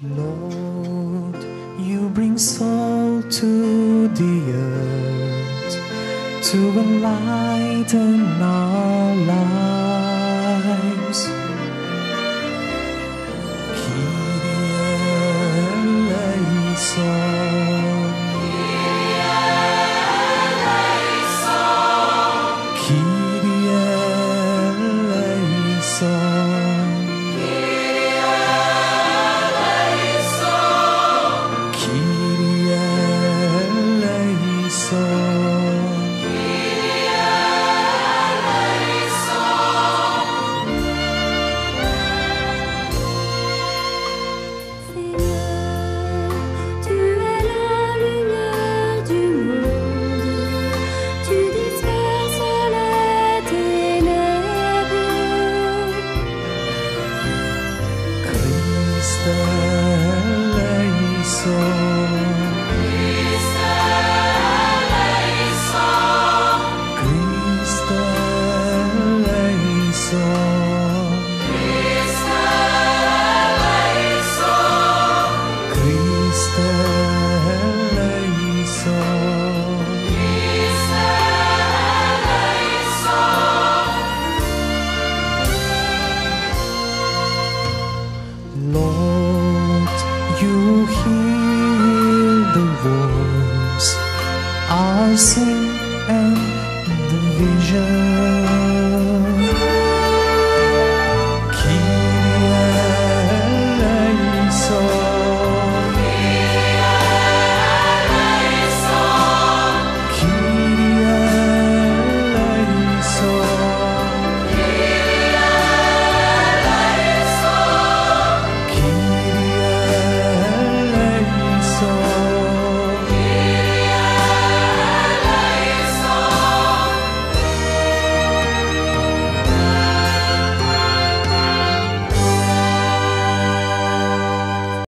Lord, you bring soul to the earth to enlighten our lives. Christe you hear the voice I sing and the vision.